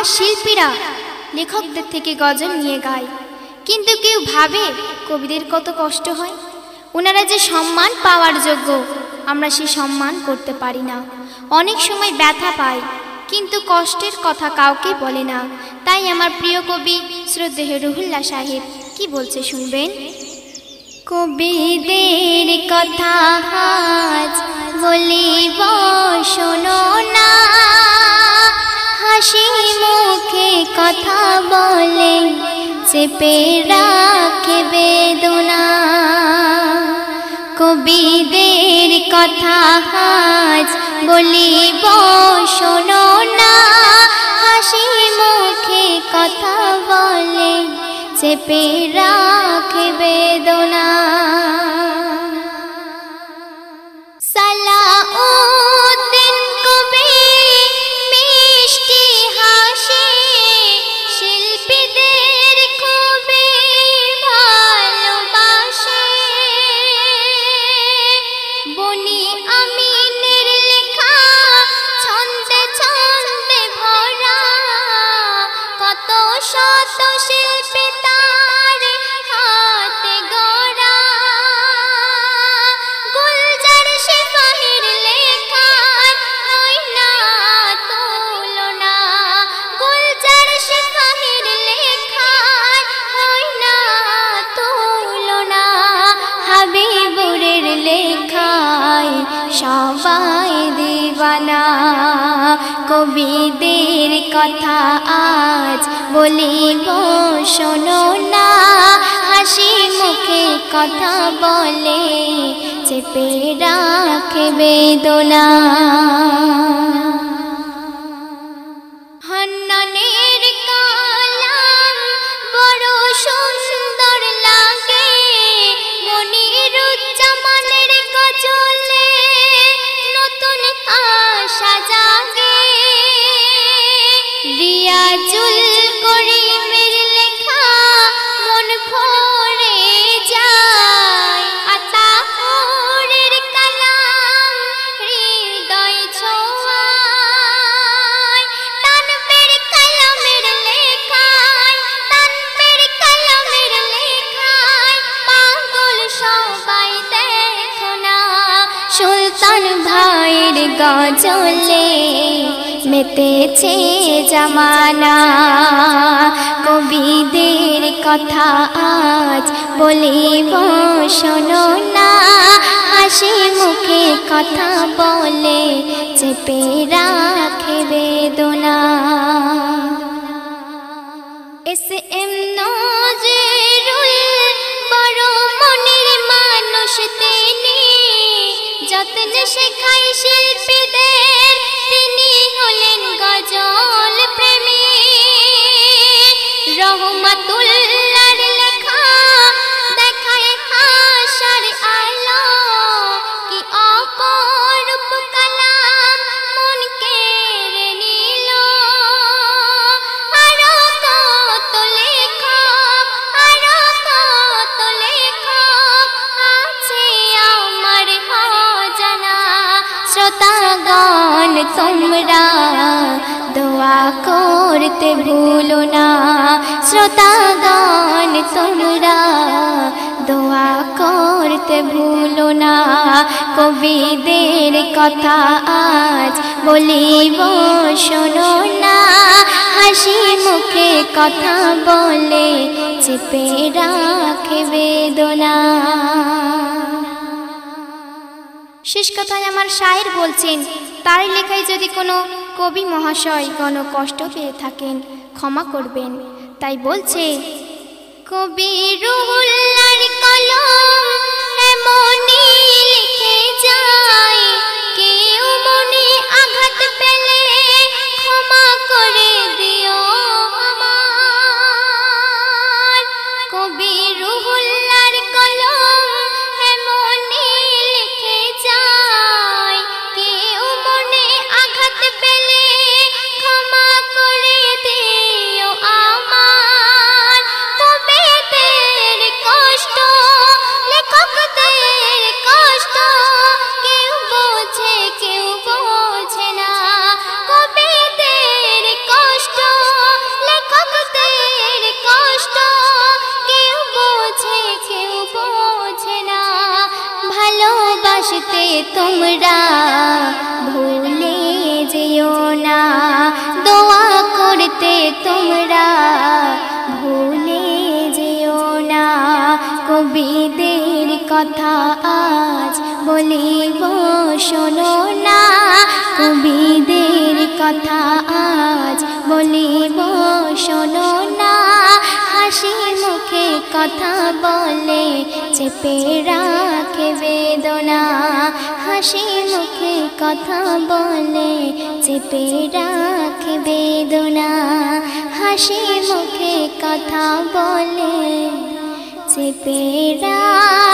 আমরা শিল্পীরা লেখকদের থেকে গজল নিয়ে গাই কিন্তু কেউ ভাবে কবিদের কত কষ্ট হয়? ওনারা যে সম্মান পাওয়ার যোগ্য, আমরা সে সম্মান করতে পারি না। অনেক সময় ব্যথা পাই, কিন্তু কষ্টের কথা কাউকে বলে না। তাই আমার প্রিয় কবি শ্রদ্ধেয় রুহুল্লা সাহেব, কি বলছে শুনবেন? কবিদের কথা আজ বলিব শোনো না। হাসি মুখে কথা বলে, চেপে রাখে বেদনা। কবিদের কথা আজ বলিব শোনো না। হাসি মুখে কথা বলে, চেপে রাখে বেদনা। দিবানা কবিদের কথা আজ বলিব শোনো না। হাসি মুখে কথা বলে চেপে রাখবে বেদনা রিয়াজুল করিমের লেখা, মন ভরে যায়। আতাহুরের কালাম হৃদয় ছোঁয়ায়। তানবীর কালামের লেখায়, তানবীর কালামের লেখায় মেতেছে জামানা। কবিদের কথা আজ বলিব শোনো না। হাসি মুখে কথা বলে চেপে রাখে বেদনা। তোমরা দোয়া করতে ভুলো না। শ্রোতাগণ, তোমরা দোয়া করতে ভুলো না। কবিদের কথা আজ বলিব শোনো না। হাসি মুখে কথা বলে চেপে রাখে বেদনা। শেষ কথায় আমার শায়ের বলছেন তার লেখায় যদি কোনো কবি মহাশয় কোনো কষ্ট পেয়ে থাকেন, ক্ষমা করবেন। তাই বলছে কবি রুহুল্লার তোমরা ভুলে যেও না। দোয়া করতে তোমরা ভুলে যেও না। কবিদের কথা আজ বলিব শোনো না। কবিদের কথা আজ বলিব শোনো না। হাসি মুখে কথা বলে চেপে রাখে বেদনা। হাসি মুখে কথা বলে চেপে রাখে বেদনা হাসি মুখে কথা বলে চেপে রাখে